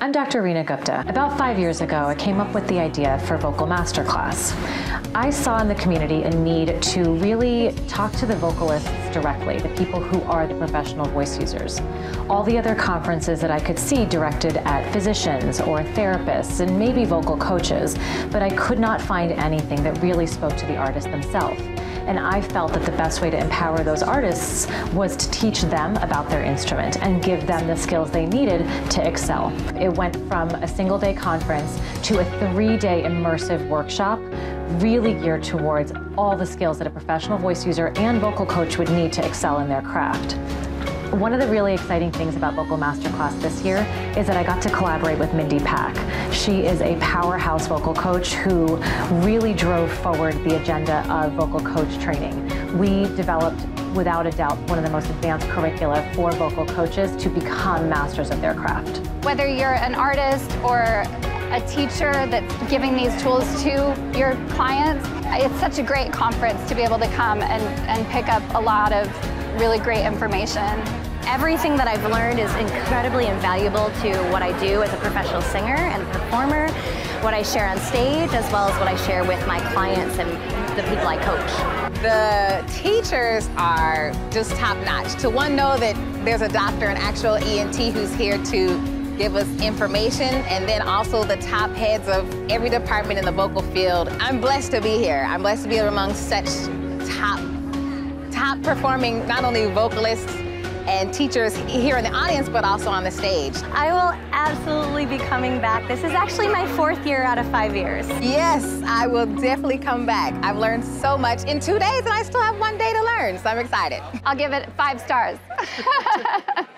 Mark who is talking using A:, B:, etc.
A: I'm Dr. Reena Gupta. About five years ago, I came up with the idea for Vocal Masterclass. I saw in the community a need to really talk to the vocalists directly, the people who are the professional voice users. All the other conferences that I could see directed at physicians or therapists and maybe vocal coaches, but I could not find anything that really spoke to the artist themselves. And I felt that the best way to empower those artists was to teach them about their instrument and give them the skills they needed to excel. It went from a single day conference to a three day immersive workshop really geared towards all the skills that a professional voice user and vocal coach would need to excel in their craft. One of the really exciting things about Vocal Masterclass this year is that I got to collaborate with Mindy Pack. She is a powerhouse vocal coach who really drove forward the agenda of vocal coach training. We developed without a doubt one of the most advanced curricula for vocal coaches to become masters of their craft.
B: Whether you're an artist or a teacher that's giving these tools to your clients, it's such a great conference to be able to come and, and pick up a lot of really great information.
C: Everything that I've learned is incredibly invaluable to what I do as a professional singer and performer, what I share on stage, as well as what I share with my clients and the people I coach.
D: The teachers are just top notch. To one know that there's a doctor, an actual ENT who's here to give us information, and then also the top heads of every department in the vocal field. I'm blessed to be here. I'm blessed to be among such top performing not only vocalists and teachers here in the audience, but also on the stage.
C: I will absolutely be coming back. This is actually my fourth year out of five years.
D: Yes, I will definitely come back. I've learned so much in two days, and I still have one day to learn, so I'm excited.
B: I'll give it five stars.